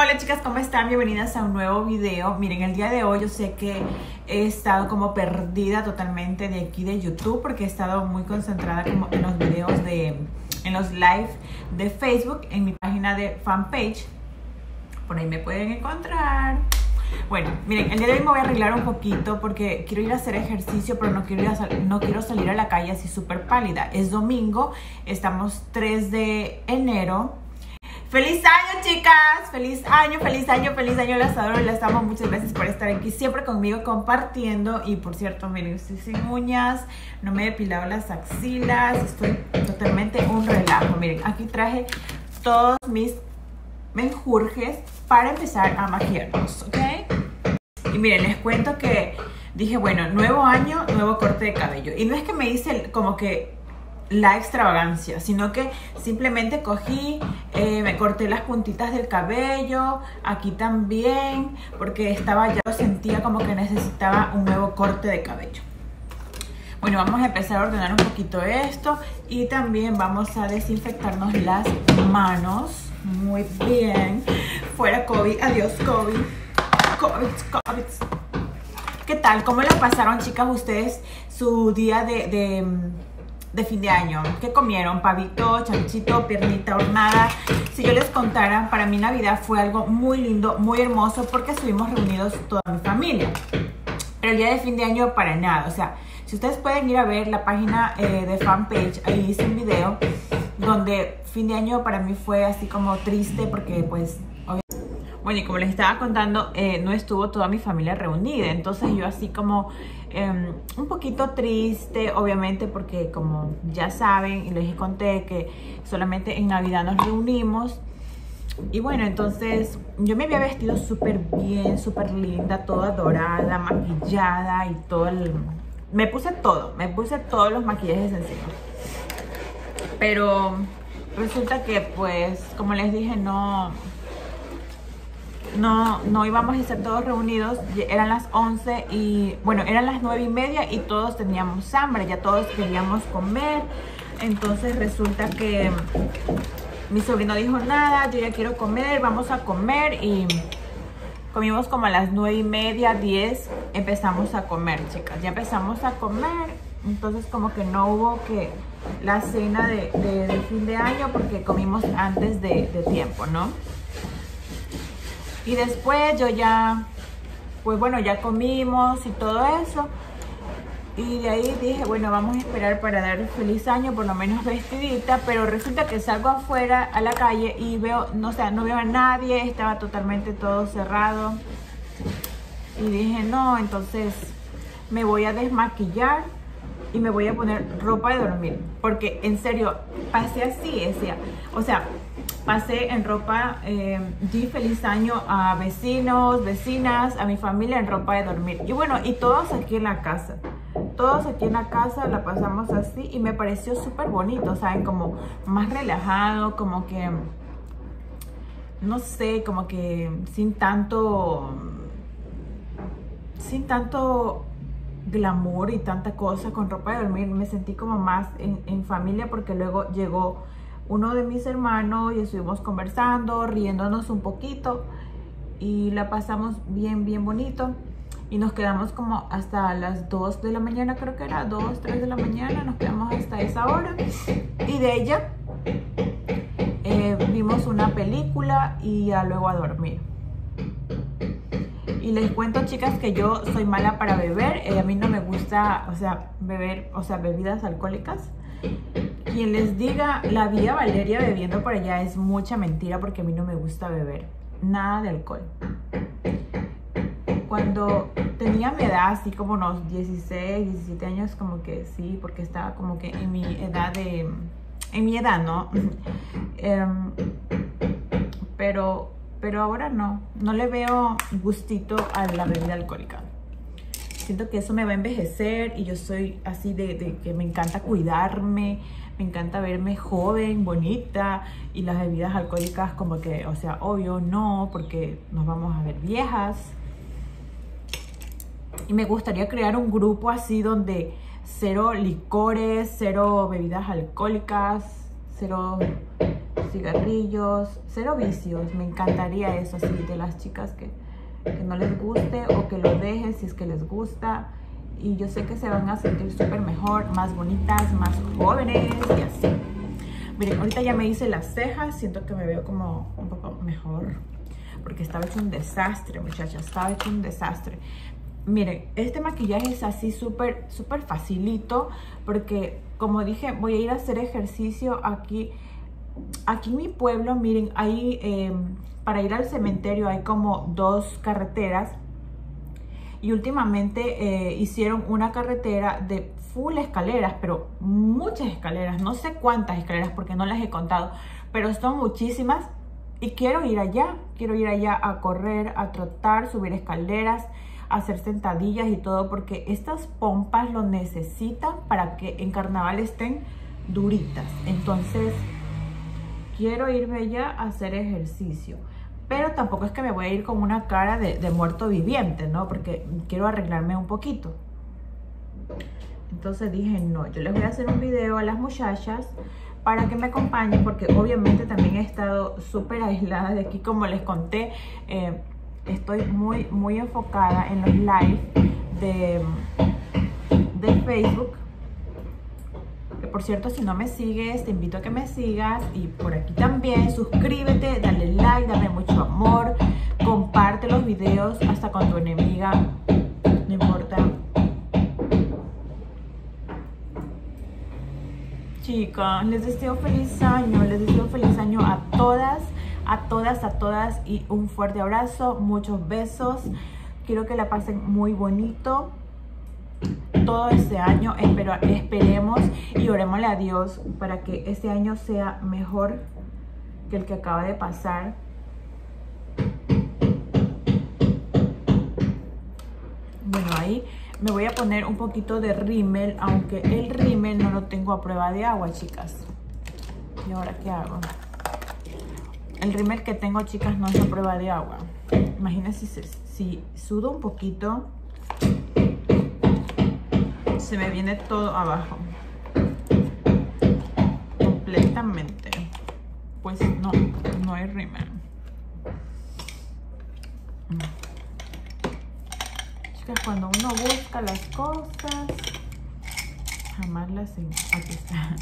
Hola chicas, ¿cómo están? Bienvenidas a un nuevo video. Miren, el día de hoy yo sé que he estado como perdida totalmente de aquí de YouTube porque he estado muy concentrada como en los videos de, en los live de Facebook, en mi página de fanpage. Por ahí me pueden encontrar. Bueno, miren, el día de hoy me voy a arreglar un poquito porque quiero ir a hacer ejercicio, pero no quiero, ir a no quiero salir a la calle así súper pálida. Es domingo, estamos 3 de enero. ¡Feliz año, chicas! ¡Feliz año, feliz año, feliz año! Las adoro y las amo. Muchas gracias por estar aquí siempre conmigo compartiendo. Y por cierto, miren, estoy sin uñas, no me he depilado las axilas, estoy totalmente un relajo. Miren, aquí traje todos mis menjurjes para empezar a maquillarnos, ¿ok? Y miren, les cuento que dije, bueno, nuevo año, nuevo corte de cabello. Y no es que me hice como que la extravagancia, sino que simplemente cogí, eh, me corté las puntitas del cabello, aquí también, porque estaba ya sentía como que necesitaba un nuevo corte de cabello. Bueno, vamos a empezar a ordenar un poquito esto y también vamos a desinfectarnos las manos. Muy bien. Fuera COVID, adiós COVID. COVID, COVID. ¿Qué tal? ¿Cómo la pasaron, chicas, ustedes su día de de fin de año. ¿Qué comieron? Pavito, chanchito, piernita hornada. Si yo les contara, para mi Navidad fue algo muy lindo, muy hermoso porque estuvimos reunidos toda mi familia. Pero el día de fin de año para nada. O sea, si ustedes pueden ir a ver la página eh, de fanpage, ahí hice un video donde fin de año para mí fue así como triste porque pues bueno, y como les estaba contando, eh, no estuvo toda mi familia reunida. Entonces yo así como em, un poquito triste, obviamente, porque como ya saben, y les conté que solamente en Navidad nos reunimos. Y bueno, entonces yo me había vestido súper bien, súper linda, toda dorada, maquillada y todo el... Me puse todo, me puse todos los maquillajes encima. Pero resulta que pues, como les dije, no no, no íbamos a estar todos reunidos, eran las 11 y, bueno, eran las 9 y media y todos teníamos hambre, ya todos queríamos comer. Entonces resulta que mi sobrino dijo, nada, yo ya quiero comer, vamos a comer y comimos como a las 9 y media, 10, empezamos a comer, chicas. Ya empezamos a comer, entonces como que no hubo que la cena de, fin de año porque comimos antes de, de tiempo, ¿no? Y después yo ya, pues bueno, ya comimos y todo eso. Y de ahí dije, bueno, vamos a esperar para dar feliz año, por lo menos vestidita. Pero resulta que salgo afuera a la calle y veo, no sé, no veo a nadie, estaba totalmente todo cerrado. Y dije, no, entonces me voy a desmaquillar y me voy a poner ropa de dormir. Porque en serio, pasé así, decía, o sea, pasé en ropa, eh, di feliz año a vecinos, vecinas, a mi familia en ropa de dormir. Y bueno, y todos aquí en la casa. Todos aquí en la casa la pasamos así y me pareció súper bonito, ¿saben? Como más relajado, como que, no sé, como que sin tanto, sin tanto glamour y tanta cosa con ropa de dormir. Me sentí como más en, en familia porque luego llegó uno de mis hermanos y estuvimos conversando, riéndonos un poquito y la pasamos bien, bien bonito. Y nos quedamos como hasta las 2 de la mañana, creo que era 2, 3 de la mañana, nos quedamos hasta esa hora. Y de ella eh, vimos una película y ya luego a dormir. Y les cuento, chicas, que yo soy mala para beber. Eh, a mí no me gusta, o sea, beber, o sea, bebidas alcohólicas. Quien les diga la vía Valeria bebiendo por allá es mucha mentira porque a mí no me gusta beber nada de alcohol. Cuando tenía mi edad, así como unos 16, 17 años, como que sí, porque estaba como que en mi edad de... En mi edad, ¿no? Em, pero, pero ahora no, no le veo gustito a la bebida alcohólica siento que eso me va a envejecer y yo soy así de, que me encanta cuidarme, me encanta verme joven, bonita y las bebidas alcohólicas como que, o sea, obvio no, porque nos vamos a ver viejas. Y me gustaría crear un grupo así donde cero licores, cero bebidas alcohólicas, cero, cigarrillos, cero vicios. Me encantaría eso, así, de las chicas que, que no les guste o que lo dejen si es que les gusta. Y yo sé que se van a sentir súper mejor, más bonitas, más jóvenes y así. Miren, ahorita ya me hice las cejas, siento que me veo como un poco mejor. Porque estaba hecho un desastre, muchachas, estaba hecho un desastre. Miren, este maquillaje es así súper, súper facilito. Porque, como dije, voy a ir a hacer ejercicio aquí. Aquí en mi pueblo, miren, ahí em, para ir al cementerio hay como dos carreteras. Y últimamente eh, hicieron una carretera de full escaleras, pero muchas escaleras, no sé cuántas escaleras porque no las he contado, pero son muchísimas y quiero ir allá, quiero ir allá a correr, a trotar, subir escaleras, hacer sentadillas y todo porque estas pompas lo necesitan para que en carnaval estén duritas. Entonces, quiero irme allá a hacer ejercicio. Pero tampoco es que me voy a ir con una cara de, de muerto viviente, ¿no? Porque quiero arreglarme un poquito. Entonces dije, no, yo les voy a hacer un video a las muchachas para que me acompañen porque obviamente también he estado súper aislada de aquí, como les conté, eh, estoy muy, muy enfocada en los live de, de Facebook. Por cierto, si no me sigues, te invito a que me sigas y por aquí también suscríbete, dale like, dame mucho amor, comparte los videos hasta con tu enemiga, no importa chicas, les deseo feliz año, les deseo feliz año a todas, a todas, a todas y un fuerte abrazo, muchos besos. Quiero que la pasen muy bonito todo este año. Espero, esperemos y oremosle a Dios para que este año sea mejor que el que acaba de pasar. Bueno, ahí me voy a poner un poquito de rímel, aunque el rímel no lo tengo a prueba de agua, chicas. ¿Y ahora qué hago? El rímel que tengo, chicas, no es a prueba de agua. Imagínense si, si sudo un poquito, se me viene todo abajo. Completamente. Pues no, no hay rímel. cuando uno busca las cosas, jamás las... Aquí está.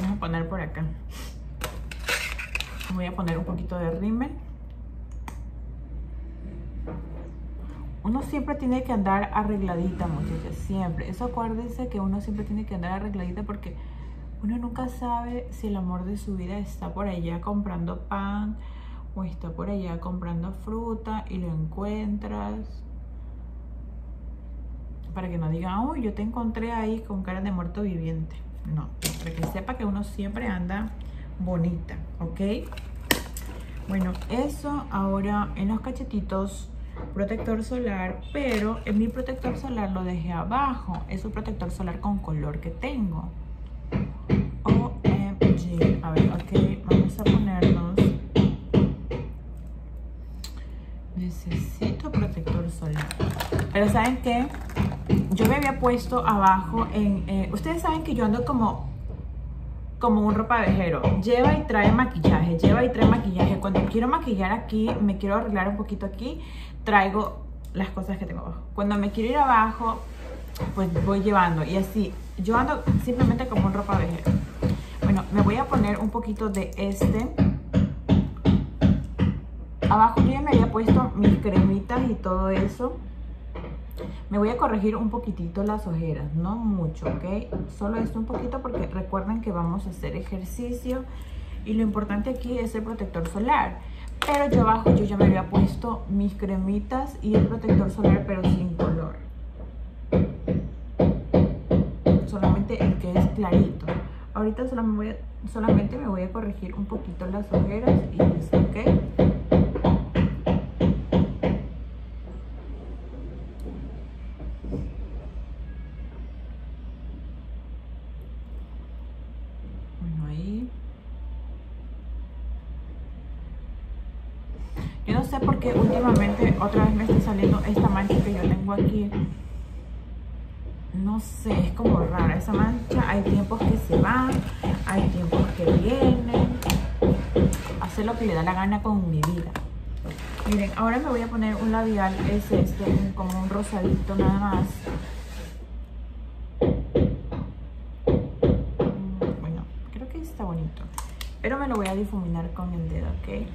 Vamos a poner por acá. Voy a poner un poquito de rímel. Uno siempre tiene que andar arregladita, muchachas, siempre. Eso acuérdense que uno siempre tiene que andar arregladita porque uno nunca sabe si el amor de su vida está por allá comprando pan o está por allá comprando fruta y lo encuentras para que no digan, uy, yo te encontré ahí con cara de muerto viviente. No, para que sepa que uno siempre anda bonita, ¿ok? Bueno, eso ahora en los cachetitos, protector solar, pero en mi protector solar lo dejé abajo. Es un protector solar con color que tengo. OMG. A ver, ok, vamos a ponernos. Necesito protector solar. Pero ¿saben qué? yo me había puesto abajo en... Eh, ustedes saben que yo ando como como un ropavejero. Lleva y trae maquillaje, lleva y trae maquillaje. Cuando quiero maquillar aquí, me quiero arreglar un poquito aquí, traigo las cosas que tengo abajo. Cuando me quiero ir abajo, pues voy llevando. Y así, yo ando simplemente como un ropavejero. Bueno, me voy a poner un poquito de este. Abajo yo ya me había puesto mis cremitas y todo eso. Me voy a corregir un poquitito las ojeras, no mucho, ¿ok? Solo esto un poquito porque recuerden que vamos a hacer ejercicio y lo importante aquí es el protector solar. Pero yo abajo yo ya me había puesto mis cremitas y el protector solar pero sin color. Solamente el que es clarito. Ahorita solamente me voy a corregir un poquito las ojeras y listo, ¿ok? Sé por qué últimamente otra vez me está saliendo esta mancha que yo tengo aquí. No sé, es como rara esa mancha. Hay tiempos que se van, hay tiempos que vienen. hacer lo que le da la gana con mi vida. Miren, ahora me voy a poner un labial, es este, como un rosadito nada más. Mm, bueno, creo que está bonito. Pero me lo voy a difuminar con el dedo, ¿ok?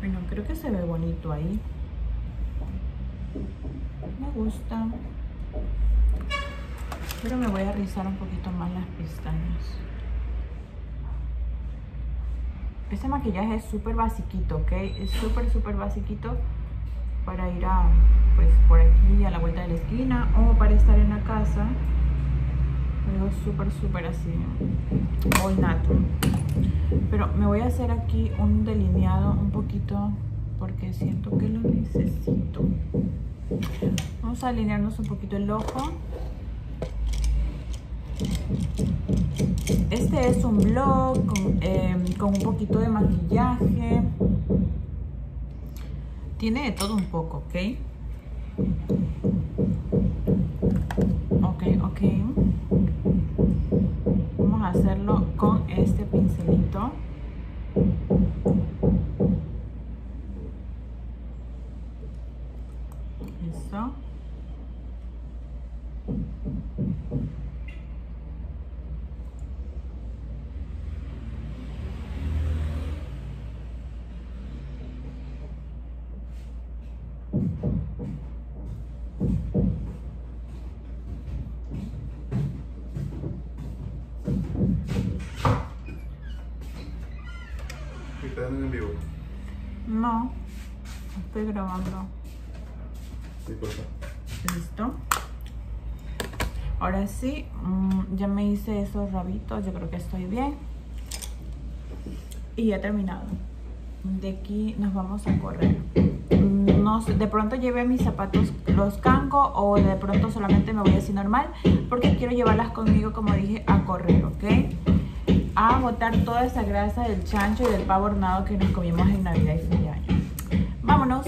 Bueno, creo que se ve bonito ahí. Me gusta. Pero me voy a rizar un poquito más las pestañas. Este maquillaje es súper basiquito, ¿ok? Es súper, súper basiquito para ir a, pues, por aquí a la vuelta de la esquina o para estar en la casa. Algo súper, súper así, muy nato. Pero me voy a hacer aquí un delineado un poquito porque siento que lo necesito. Vamos a alinearnos un poquito el ojo. Este es un blog con, em, con, un poquito de maquillaje. Tiene de todo un poco, ¿ok? Ok, ok. Vamos a hacerlo con este pincelito. Eso. ¿Estás en vivo? No, estoy grabando. Listo. Ahora sí, mm, ya me hice esos rabitos, yo creo que estoy bien. Y ya he terminado. De aquí nos vamos a correr. No sé, de pronto llevé mis zapatos los canco o de pronto solamente me voy así normal porque quiero llevarlas conmigo, como dije, a correr, ¿ok? A botar toda esa grasa del chancho y del pavo hornado que nos comimos en Navidad y fin de año. Vámonos.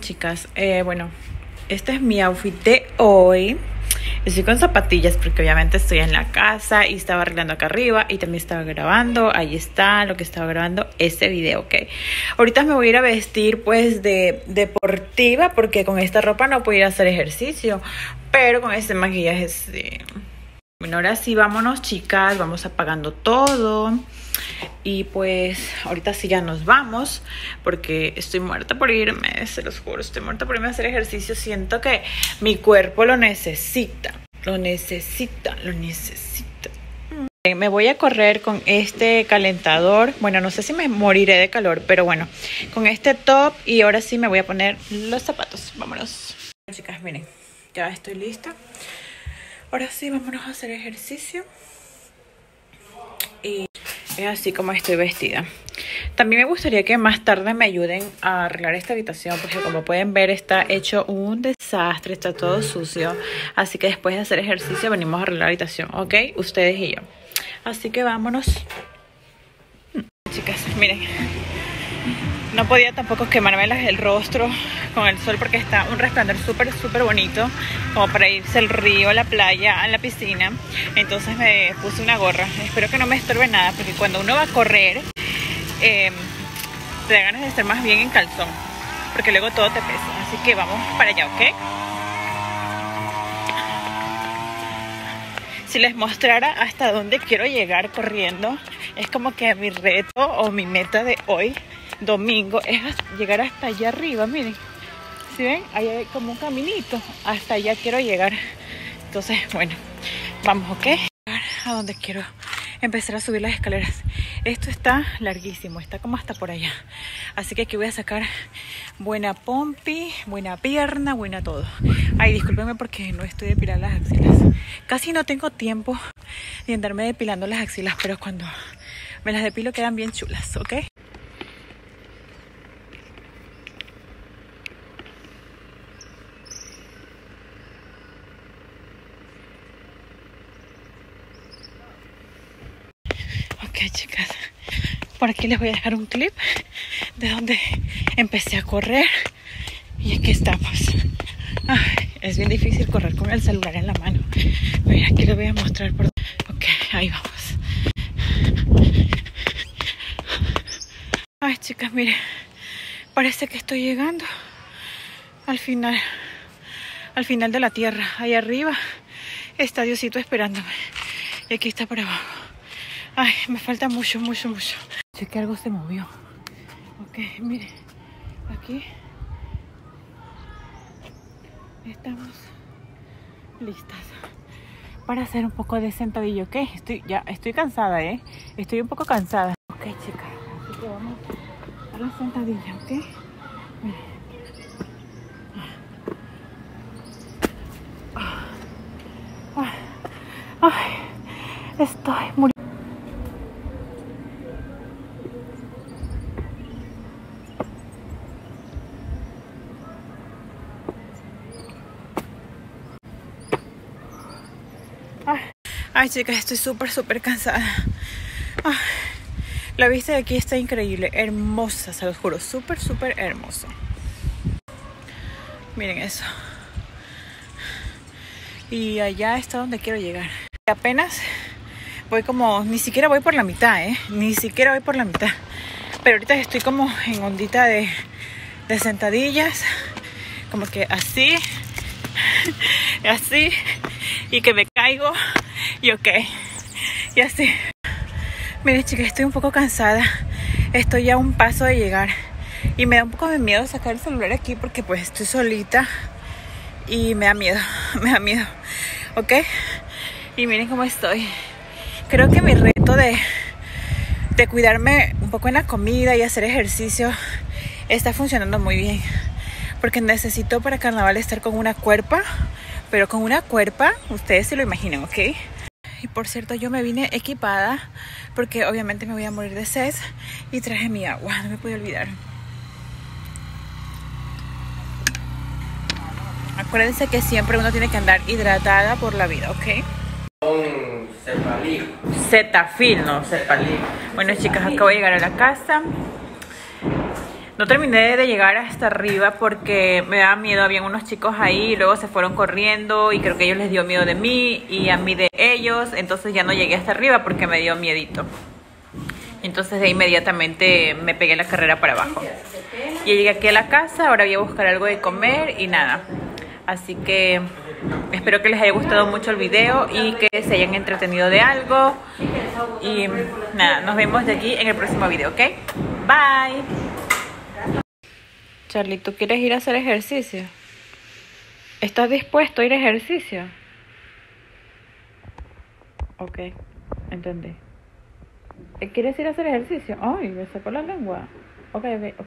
Chicas, eh, bueno, este es mi outfit de hoy. Estoy con zapatillas porque obviamente estoy en la casa y estaba arreglando acá arriba y también estaba grabando. Ahí está lo que estaba grabando este video, ok. Ahorita me voy a ir a vestir pues de deportiva porque con esta ropa no puedo ir a hacer ejercicio. Pero con este maquillaje sí. Bueno, ahora sí, vámonos chicas, vamos apagando todo. Y pues ahorita sí ya nos vamos porque estoy muerta por irme, se los juro, estoy muerta por irme a hacer ejercicio. Siento que mi cuerpo lo necesita, lo necesita, lo necesita. Mm. Me voy a correr con este calentador. Bueno, no sé si me moriré de calor, pero bueno, con este top y ahora sí me voy a poner los zapatos. Vámonos. Chicas, miren, ya estoy lista. Ahora sí, vámonos a hacer ejercicio. Y es así como estoy vestida. También me gustaría que más tarde me ayuden a arreglar esta habitación porque como pueden ver está hecho un desastre, está todo sucio. Así que después de hacer ejercicio venimos a arreglar la habitación, ¿ok? Ustedes y yo. Así que vámonos. Chicas, miren. No podía tampoco quemarme el rostro con el sol porque está un resplandor súper, súper bonito. Como para irse al río, a la playa, a la piscina. Entonces me puse una gorra. Espero que no me estorbe nada porque cuando uno va a correr, eh, te da ganas de estar más bien en calzón. Porque luego todo te pesa. Así que vamos para allá, ¿ok? si les mostrara hasta dónde quiero llegar corriendo, es como que mi reto o mi meta de hoy, domingo, es llegar hasta allá arriba, miren. Si ven, ahí hay como un caminito, hasta allá quiero llegar. Entonces, bueno, vamos, ¿ok? A donde quiero empezar a subir las escaleras. Esto está larguísimo, está como hasta por allá. Así que aquí voy a sacar buena pompi, buena pierna, buena todo. Ay, discúlpenme porque no estoy depilando las axilas. Casi no tengo tiempo de andarme depilando las axilas, pero cuando me las depilo quedan bien chulas, ¿ok? Ok, chicas. Por aquí les voy a dejar un clip de donde empecé a correr. Y aquí estamos. Es bien difícil correr con el celular en la mano. Mira, aquí les voy a mostrar por... Ok, ahí vamos. Ay, chicas, miren. Parece que estoy llegando al final. Al final de la tierra. Ahí arriba está Diosito esperándome. Y aquí está por abajo. Ay, me falta mucho, mucho, mucho. Sé que algo se movió. Ok, mire. Aquí. Estamos listas para hacer un poco de sentadillo, ¿ok? Estoy, ya, estoy cansada, ¿eh? Estoy un poco cansada. Ok, chicas. Así que vamos a la sentadilla, ¿ok? Mire. Ay, estoy muriendo. Ay, chicas, estoy súper, súper cansada. Ay, la vista de aquí está increíble, hermosa, se los juro, súper, súper hermoso. Miren eso. Y allá está donde quiero llegar. Apenas voy como, ni siquiera voy por la mitad, ¿eh? Ni siquiera voy por la mitad. Pero ahorita estoy como en ondita de, de sentadillas. Como que así, así, y que me caigo, y ok, y así. Miren chicas, estoy un poco cansada. Estoy a un paso de llegar. Y me da un poco de miedo sacar el celular aquí porque pues estoy solita. Y me da miedo, me da miedo. ¿Ok? Y miren cómo estoy. Creo que mi reto de, de cuidarme un poco en la comida y hacer ejercicio está funcionando muy bien. Porque necesito para carnaval estar con una cuerpa. Pero con una cuerpa, ustedes se lo imaginan, ¿ok? Y por cierto, yo me vine equipada porque obviamente me voy a morir de sed y traje mi agua, no me pude olvidar. Acuérdense que siempre uno tiene que andar hidratada por la vida, ¿ok? Con. Cetafil, no cepalí. Bueno, chicas, acabo de llegar a la casa. No terminé de llegar hasta arriba porque me daba miedo, habían unos chicos ahí, y luego se fueron corriendo y creo que ellos les dio miedo de mí y a mí de ellos, entonces ya no llegué hasta arriba porque me dio miedito. Entonces de inmediatamente me pegué la carrera para abajo. Y llegué aquí a la casa, ahora voy a buscar algo de comer y nada. Así que espero que les haya gustado mucho el video y que se hayan entretenido de algo. Y nada, nos vemos de aquí en el próximo video, ¿ok? Bye. Charlie, ¿tú quieres ir a hacer ejercicio? ¿Estás dispuesto a ir a ejercicio? Ok, entendí. ¿Quieres ir a hacer ejercicio? Ay, me sacó la lengua. Ok, ok.